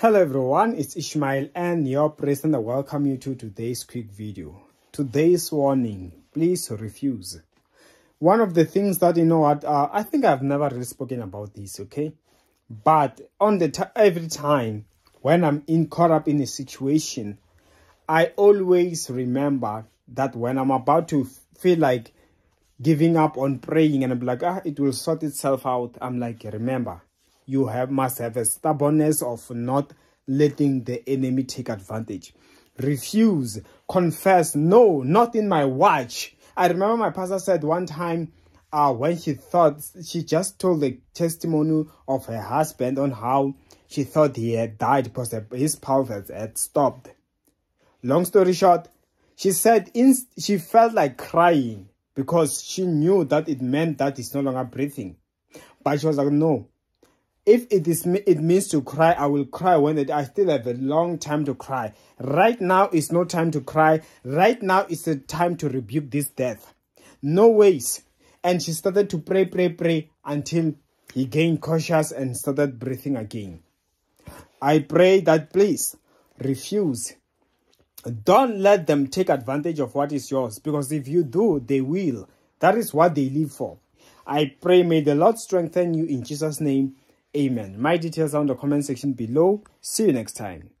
Hello everyone, it's Ishmael and your president. I welcome you to today's quick video. Today's warning, please refuse. One of the things that you know what, uh, I think I've never really spoken about this, okay? But on the every time when I'm in caught up in a situation, I always remember that when I'm about to feel like giving up on praying and I'm like, ah, it will sort itself out. I'm like, remember, you have must have a stubbornness of not letting the enemy take advantage. Refuse, confess, no, not in my watch. I remember my pastor said one time uh, when she thought, she just told the testimony of her husband on how she thought he had died because his pulse had stopped. Long story short, she said she felt like crying because she knew that it meant that he's no longer breathing. But she was like, no, if it is it means to cry i will cry when it, i still have a long time to cry. Right now is no time to cry. Right now is the time to rebuke this death. No ways. And she started to pray pray pray until he gained cautious and started breathing again. I pray that please refuse. Don't let them take advantage of what is yours because if you do they will. That is what they live for. I pray may the lord strengthen you in jesus name Amen. My details are in the comment section below. See you next time.